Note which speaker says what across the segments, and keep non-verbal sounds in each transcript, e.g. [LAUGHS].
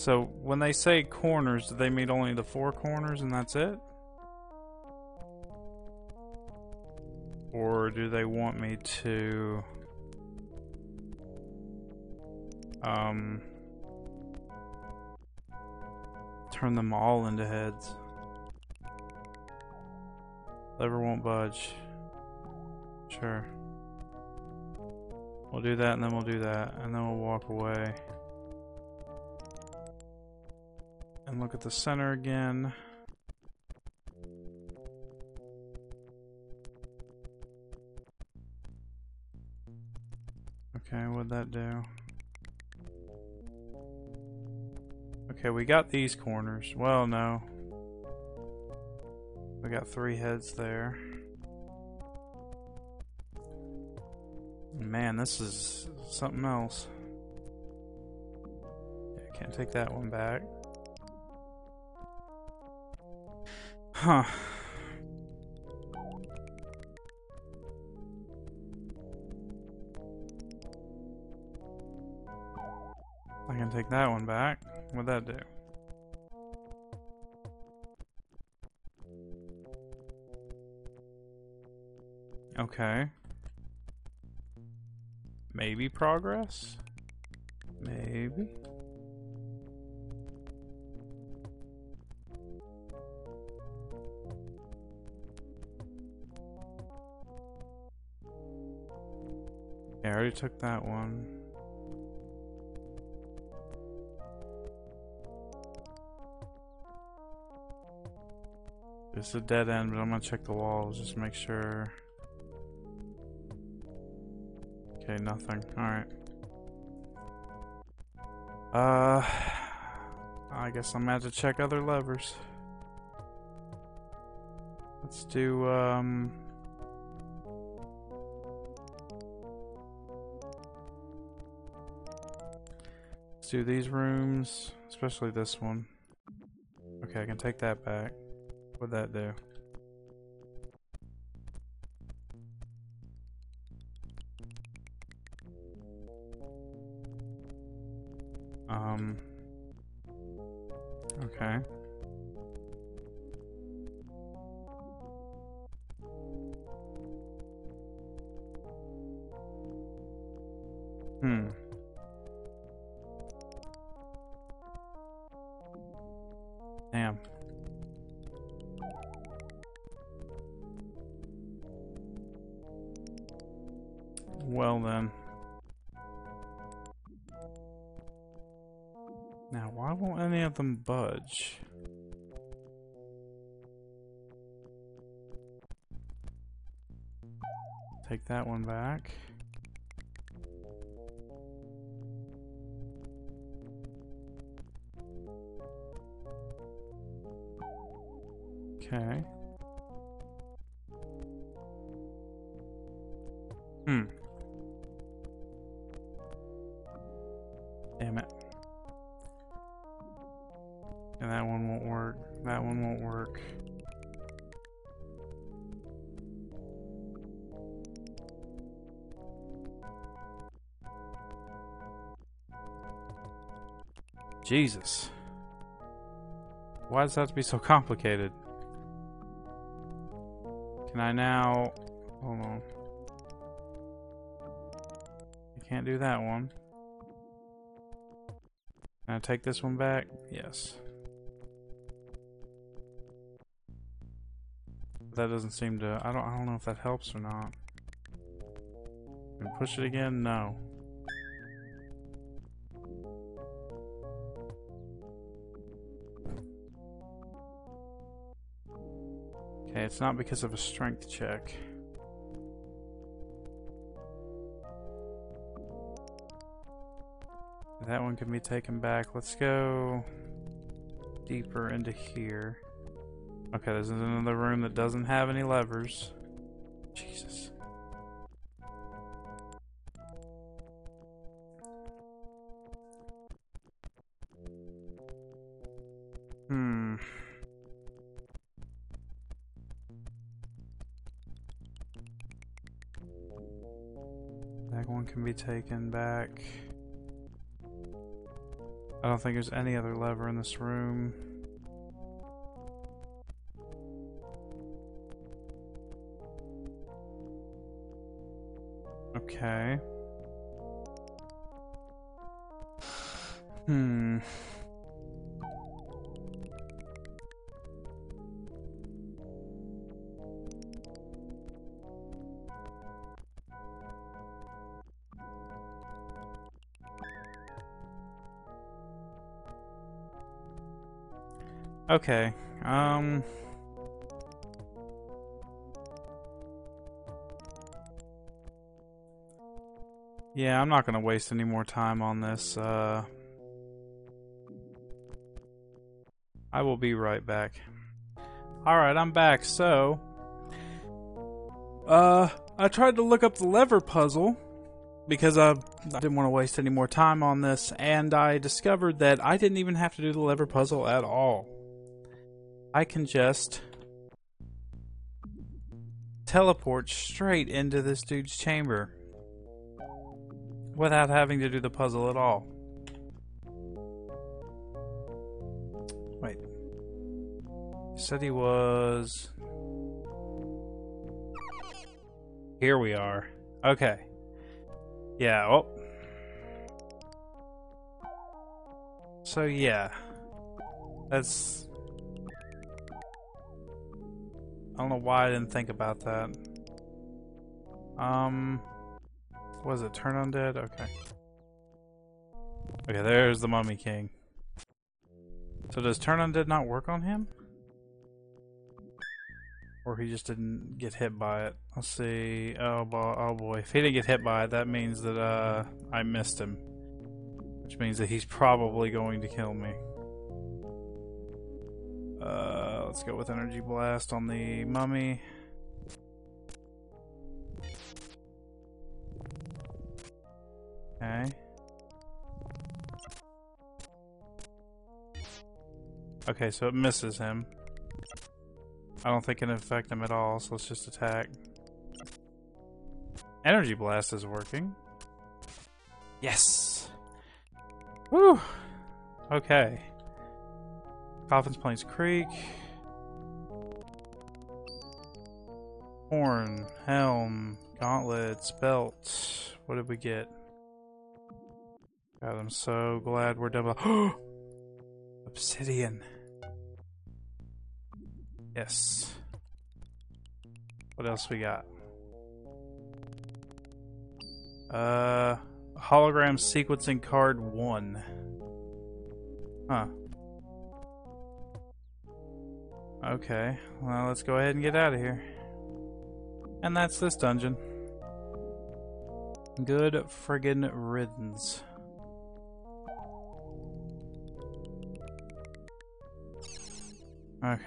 Speaker 1: So when they say corners, do they mean only the four corners and that's it? Or do they want me to um turn them all into heads? Lever won't budge. Sure. We'll do that and then we'll do that and then we'll walk away. And look at the center again. Okay, what'd that do? Okay, we got these corners. Well, no. We got three heads there. Man, this is something else. Yeah, can't take that one back. Huh. I can take that one back. What'd that do? Okay. Maybe progress? Maybe. Yeah, I already took that one. It's a dead end, but I'm gonna check the walls just make sure. Okay, nothing. Alright. Uh, I guess I'm gonna have to check other levers. Let's do, um... do these rooms, especially this one. Okay, I can take that back. What'd that do? Um. Okay. Of them budge? Take that one back. Okay. Jesus. Why does that have to be so complicated? Can I now... Hold on. I can't do that one. Can I take this one back? Yes. That doesn't seem to... I don't, I don't know if that helps or not. Push it again? No. Okay, it's not because of a strength check. That one can be taken back. Let's go deeper into here. Okay, there's another room that doesn't have any levers. Jesus. Be taken back. I don't think there's any other lever in this room. Okay. [SIGHS] Hmm. Okay. Um. Yeah, I'm not going to waste any more time on this. Uh, I will be right back. Alright, I'm back. So, uh, I tried to look up the lever puzzle because I, I didn't want to waste any more time on this, and I discovered that I didn't even have to do the lever puzzle at all. I can just teleport straight into this dude's chamber without having to do the puzzle at all. Wait. said he was. Here we are. Okay. Yeah, oh. So, yeah. That's I don't know why I didn't think about that. Um, was it turn undead? Okay. Okay, there's the Mummy King. So does turn undead not work on him? Or he just didn't get hit by it. Let's see. Oh, boy. oh boy. If he didn't get hit by it, that means that uh, I missed him. Which means that he's probably going to kill me. Uh, let's go with Energy Blast on the Mummy. Okay. Okay, so it misses him. I don't think it can affect him at all, so let's just attack. Energy Blast is working. Yes! Woo! Okay. Coffin's Plains Creek. Horn, helm, gauntlets, belt. What did we get? God, I'm so glad we're double. [GASPS] Obsidian. Yes. What else we got? Uh, hologram sequencing card one. Huh. Okay, well, let's go ahead and get out of here. And that's this dungeon. Good friggin' riddance. Okay.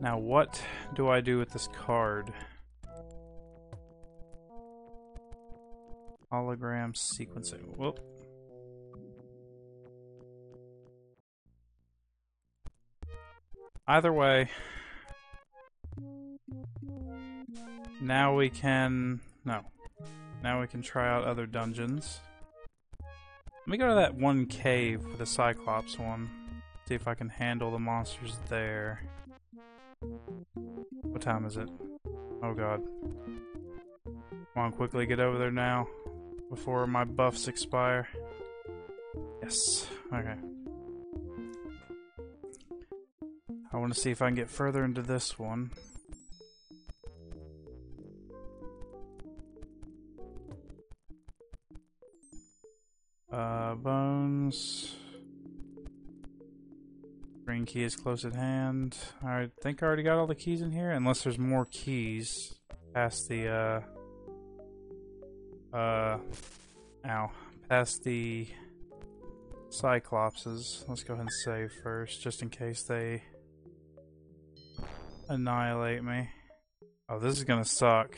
Speaker 1: Now what do I do with this card? Hologram sequencing. Whoop. Either way, now we can... No. Now we can try out other dungeons. Let me go to that one cave for the Cyclops one. See if I can handle the monsters there. What time is it? Oh god. Come on, quickly get over there now. Before my buffs expire. Yes. Okay. I want to see if I can get further into this one. Uh, bones. Green key is close at hand. I think I already got all the keys in here, unless there's more keys past the, uh... Uh... Ow. Past the... Cyclopses. Let's go ahead and save first, just in case they annihilate me. Oh, this is gonna suck.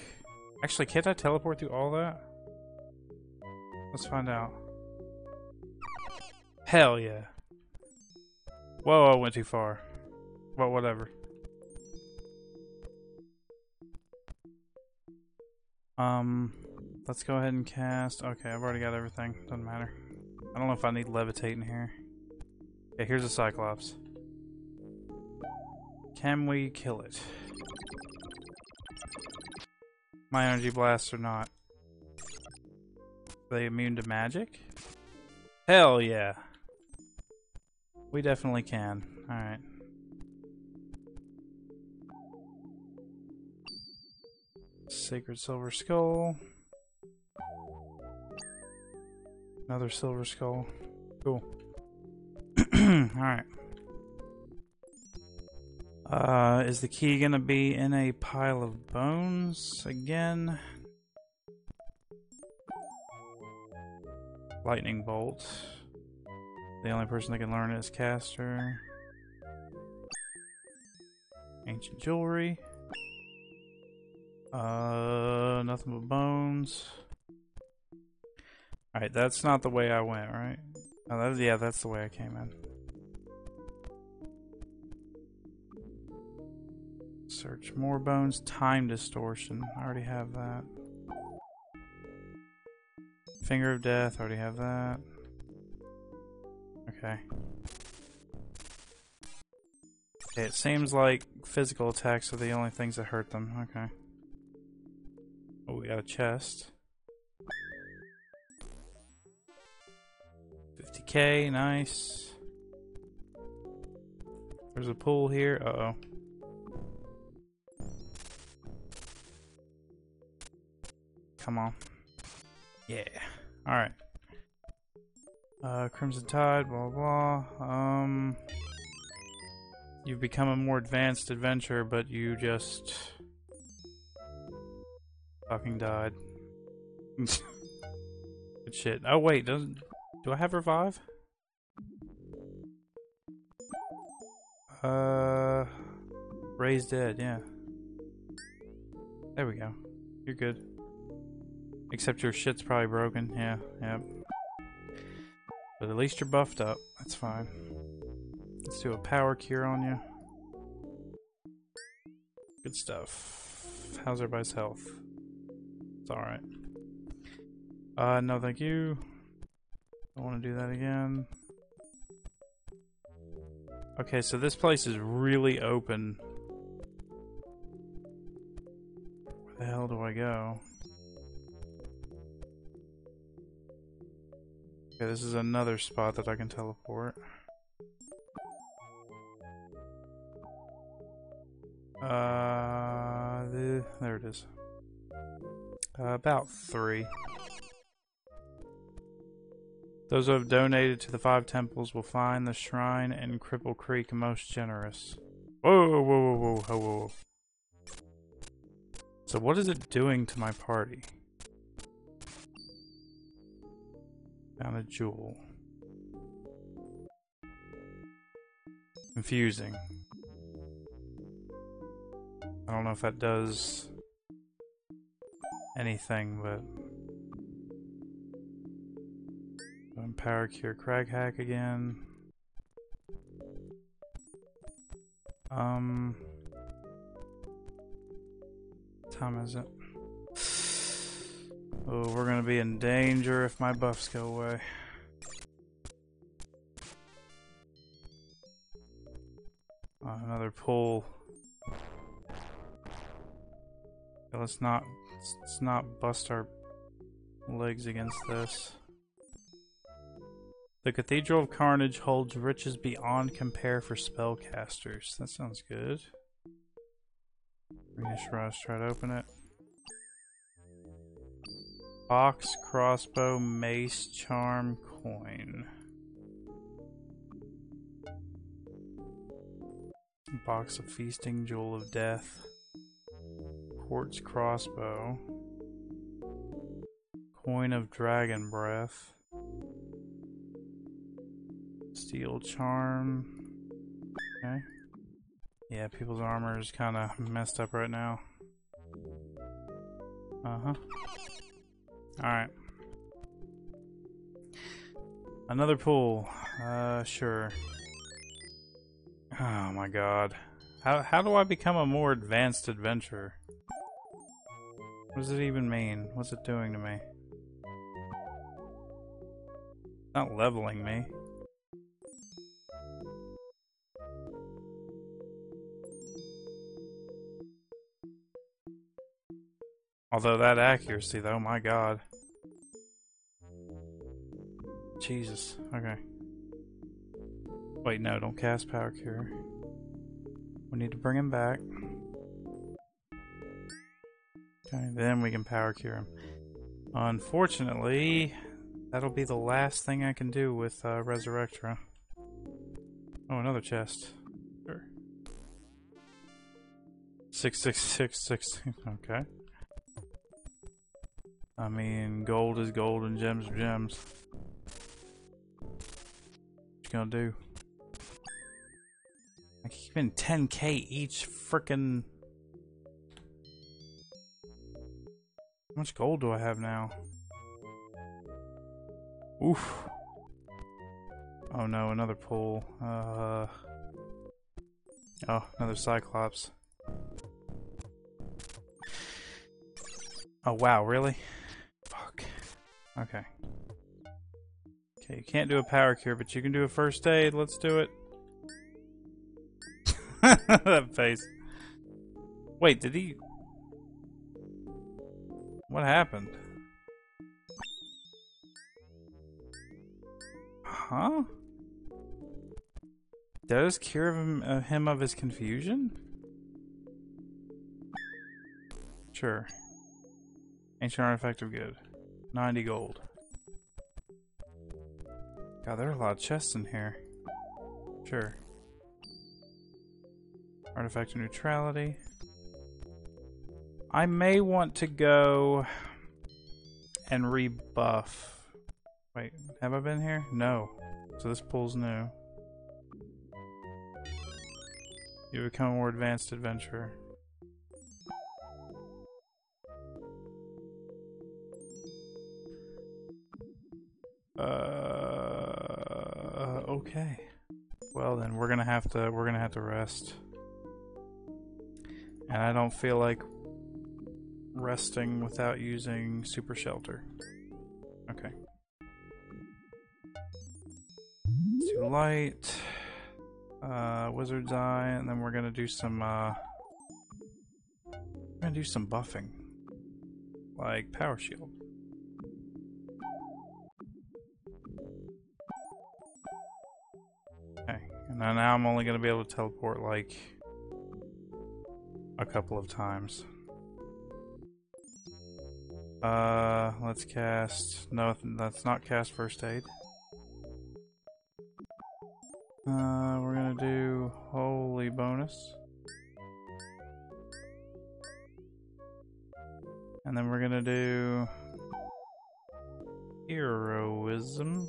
Speaker 1: Actually, can't I teleport through all that? Let's find out. Hell yeah. Whoa, I went too far. But whatever. Um, let's go ahead and cast. Okay, I've already got everything. Doesn't matter. I don't know if I need levitating here. Okay, here's a Cyclops. Can we kill it? My energy blasts or not. Are they immune to magic? Hell yeah. We definitely can. Alright. Sacred Silver Skull. Another Silver Skull. Cool. [CLEARS THROAT] Alright. Uh, is the key gonna be in a pile of bones again? Lightning Bolt. The only person that can learn it is Kastore. Ancient Jewelry. Uh, nothing but bones. Alright, that's not the way I went, right? Oh, that yeah, that's the way I came in. Search more bones. Time distortion. I already have that. Finger of death. Already have that. Okay. It seems like physical attacks are the only things that hurt them. Okay. Oh, we got a chest. 50k, nice. There's a pool here. Uh Come on. Yeah. Alright. Uh, Crimson Tide, blah, blah. Um, you've become a more advanced adventurer, but you just fucking died. [LAUGHS] Good shit. Oh wait, doesn't do I have revive? Uh, raise dead. Yeah. There we go. You're good. Except your shit's probably broken. Yeah, yep. But at least you're buffed up. That's fine. Let's do a power cure on you. Good stuff. How's everybody's health? It's alright. Uh, no thank you. Don't want to do that again. Okay, so this place is really open. Where the hell do I go? Okay, this is another spot that I can teleport. Uh, the, there it is. Uh, about three. Those who have donated to the five temples will find the shrine in Cripple Creek most generous. Whoa, whoa, whoa, whoa, whoa, whoa. So what is it doing to my party? Found a jewel. Confusing. I don't know if that does anything, but... Power Cure Crag Hack again. Um... What time is it? Oh, we're gonna be in danger if my buffs go away. Oh, another pull. Let's not let's not bust our legs against this. The Cathedral of Carnage holds riches beyond compare for spellcasters. That sounds good. Greenish Rush, try to open it. Box, crossbow, mace, charm, coin. Box of feasting, jewel of death. Quartz crossbow. Coin of dragon breath. Steel charm. Okay. Yeah, people's armor is kind of messed up right now. Uh-huh. Alright. Another pool. Uh, sure. Oh my god. How, how do I become a more advanced adventurer? What does it even mean? What's it doing to me? Not leveling me. Although that accuracy, though, my god. Jesus. Okay. Wait, no, don't cast Power Cure. We need to bring him back. Okay, then we can Power Cure him. Unfortunately, that'll be the last thing I can do with uh, Resurrectra. Oh, another chest. Sure. Six, six, six, six. Okay. I mean, gold is gold and gems are gems. What you gonna do? I keep in 10k each frickin' How much gold do I have now? Oof. Oh no, another pool. Uh. Oh, another Cyclops. Oh wow, really? Okay. Okay, you can't do a power cure, but you can do a first aid. Let's do it. [LAUGHS] that face. Wait, did he... What happened? Huh? Does cure him, uh, him of his confusion? Sure. Ancient artifact of good. 90 gold. God, there are a lot of chests in here. Sure. Artifact of neutrality. I may want to go and rebuff. Wait, have I been here? No. So this pool's new. You become a more advanced adventurer. Uh, okay. Well then, we're gonna have to we're gonna have to rest, and I don't feel like resting without using super shelter. Okay. Too light. Uh, wizard's eye, and then we're gonna do some. Uh, we're gonna do some buffing, like power shield. Now, now I'm only going to be able to teleport like a couple of times. Uh, let's cast. No, let's not cast first aid. Uh, we're gonna do holy bonus. And then we're gonna do heroism.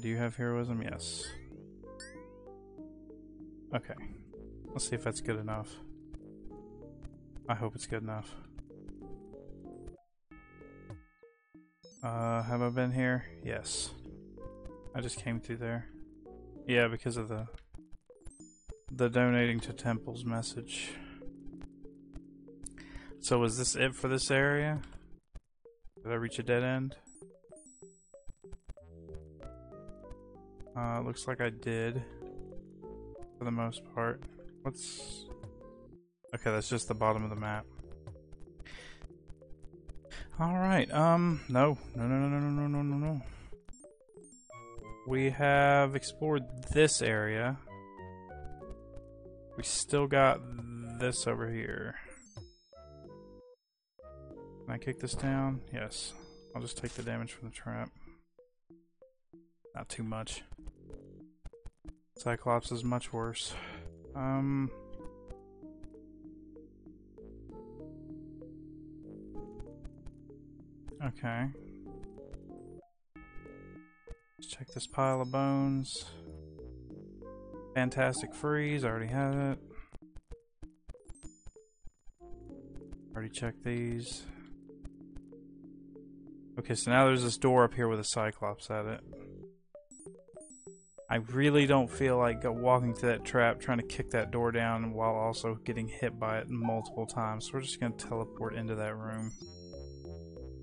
Speaker 1: Do you have heroism? Yes. Okay. Let's see if that's good enough. I hope it's good enough. Uh, have I been here? Yes. I just came through there. Yeah, because of the the donating to temples message. So was this it for this area? Did I reach a dead end? Uh, looks like I did. For the most part. What's... Okay, that's just the bottom of the map. Alright, um, no. No, no, no, no, no, no, no, no. We have explored this area. We still got this over here. Can I kick this down? Yes. I'll just take the damage from the trap. Not too much. Cyclops is much worse. Um... Okay. Let's check this pile of bones. Fantastic freeze, already had it. Already checked these. Okay, so now there's this door up here with a Cyclops at it. I really don't feel like uh, walking to that trap, trying to kick that door down while also getting hit by it multiple times. So we're just going to teleport into that room.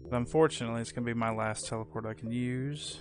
Speaker 1: But unfortunately, it's going to be my last teleport I can use.